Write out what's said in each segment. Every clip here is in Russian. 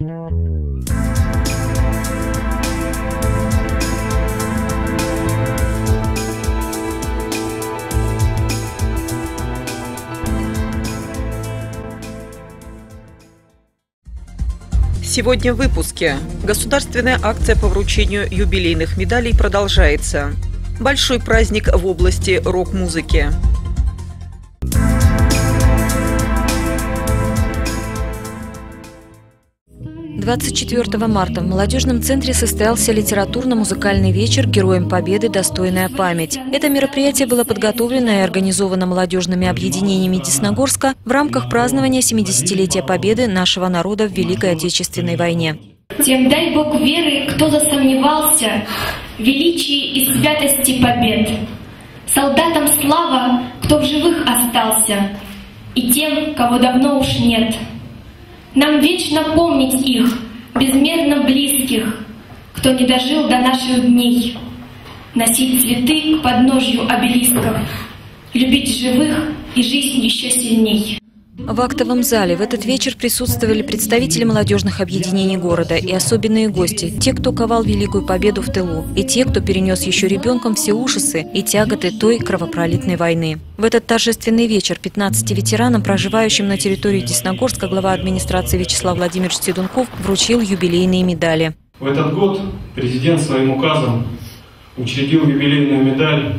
Сегодня в выпуске. Государственная акция по вручению юбилейных медалей продолжается. Большой праздник в области рок-музыки. 24 марта в молодежном центре состоялся литературно-музыкальный вечер «Героям Победы. Достойная память». Это мероприятие было подготовлено и организовано молодежными объединениями Десногорска в рамках празднования 70-летия Победы нашего народа в Великой Отечественной войне. Тем дай Бог веры, кто засомневался в величии и святости побед. Солдатам слава, кто в живых остался, и тем, кого давно уж нет – нам вечно помнить их, безмерно близких, кто не дожил до наших дней, носить цветы к подножью обелисков, любить живых и жизнь еще сильней. В актовом зале в этот вечер присутствовали представители молодежных объединений города и особенные гости, те, кто ковал великую победу в тылу, и те, кто перенес еще ребенком все ужасы и тяготы той кровопролитной войны. В этот торжественный вечер 15 ветеранам, проживающим на территории Десногорска, глава администрации Вячеслав Владимирович Седунков вручил юбилейные медали. В этот год президент своим указом учредил юбилейную медаль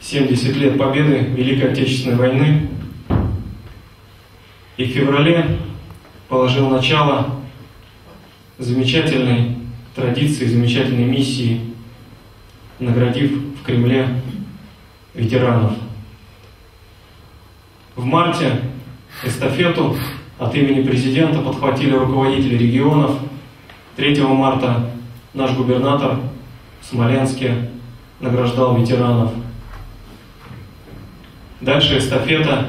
70 лет победы Великой Отечественной войны и в феврале положил начало замечательной традиции, замечательной миссии, наградив в Кремле ветеранов. В марте эстафету от имени президента подхватили руководители регионов. 3 марта наш губернатор в Смоленске награждал ветеранов. Дальше эстафета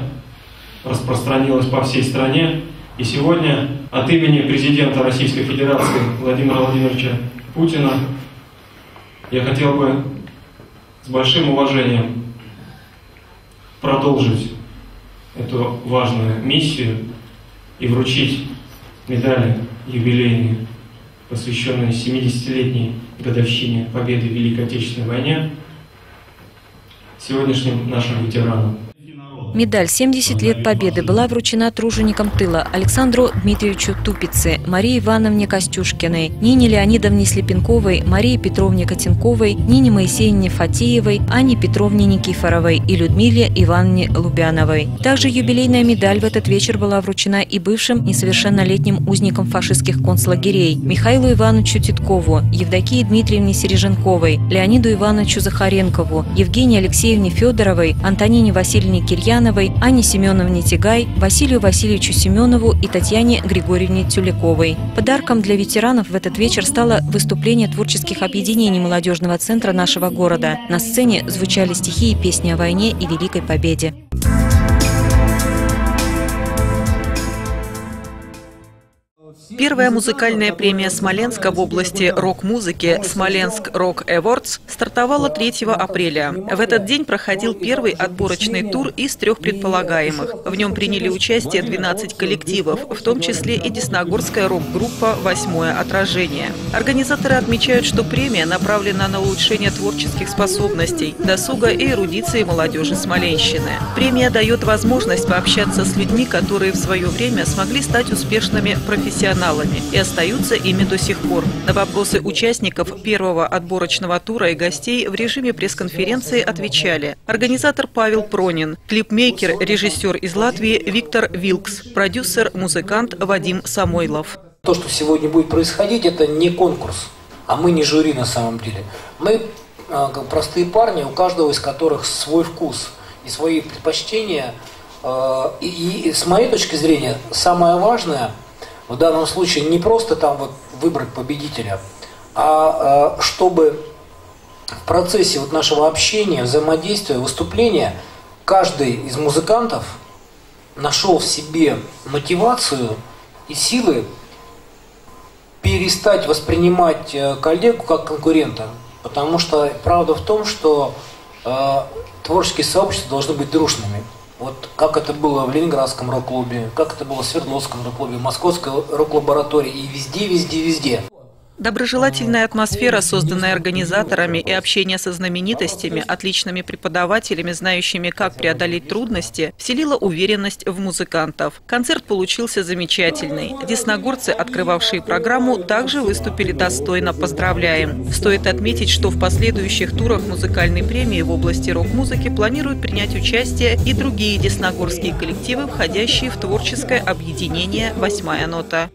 распространилась по всей стране. И сегодня от имени президента Российской Федерации Владимира Владимировича Путина я хотел бы с большим уважением продолжить эту важную миссию и вручить медали юбилейные, посвященные 70-летней годовщине победы в Великой Отечественной войне, сегодняшним нашим ветеранам. Медаль «70 лет Победы» была вручена труженикам тыла Александру Дмитриевичу Тупице, Марии Ивановне Костюшкиной, Нине Леонидовне Слепенковой, Марии Петровне Котенковой, Нине Моисеевне Фатеевой, Анне Петровне Никифоровой и Людмиле Ивановне Лубяновой. Также юбилейная медаль в этот вечер была вручена и бывшим несовершеннолетним узникам фашистских концлагерей Михаилу Ивановичу Титкову, Евдокии Дмитриевне Сереженковой, Леониду Ивановичу Захаренкову, Евгении Алексеевне Федоровой, Антонине Васильевне Кирьяновой, Ульяновой, Анне Семеновне Тигай, Василию Васильевичу Семенову и Татьяне Григорьевне Тюляковой. Подарком для ветеранов в этот вечер стало выступление творческих объединений молодежного центра нашего города. На сцене звучали стихи и песни о войне и Великой Победе. Первая музыкальная премия Смоленска в области рок-музыки «Смоленск Рок Эвордс» стартовала 3 апреля. В этот день проходил первый отборочный тур из трех предполагаемых. В нем приняли участие 12 коллективов, в том числе и десногорская рок-группа «Восьмое отражение». Организаторы отмечают, что премия направлена на улучшение творческих способностей, досуга и эрудиции молодежи Смоленщины. Премия дает возможность пообщаться с людьми, которые в свое время смогли стать успешными профессионалами профессионалами и остаются ими до сих пор. На вопросы участников первого отборочного тура и гостей в режиме пресс-конференции отвечали организатор Павел Пронин, клипмейкер, режиссер из Латвии Виктор Вилкс, продюсер, музыкант Вадим Самойлов. То, что сегодня будет происходить, это не конкурс, а мы не жюри на самом деле. Мы а, простые парни, у каждого из которых свой вкус и свои предпочтения. А, и, и с моей точки зрения, самое важное – в данном случае не просто там вот выбрать победителя, а, а чтобы в процессе вот нашего общения, взаимодействия, выступления каждый из музыкантов нашел в себе мотивацию и силы перестать воспринимать э, коллегу как конкурента. Потому что правда в том, что э, творческие сообщества должны быть дружными. Вот как это было в Ленинградском рок-клубе, как это было в Свердловском рок-клубе, в Московской рок-лаборатории и везде, везде, везде. Доброжелательная атмосфера, созданная организаторами и общение со знаменитостями, отличными преподавателями, знающими, как преодолеть трудности, вселила уверенность в музыкантов. Концерт получился замечательный. Десногорцы, открывавшие программу, также выступили достойно. Поздравляем! Стоит отметить, что в последующих турах музыкальной премии в области рок-музыки планируют принять участие и другие десногорские коллективы, входящие в творческое объединение «Восьмая нота».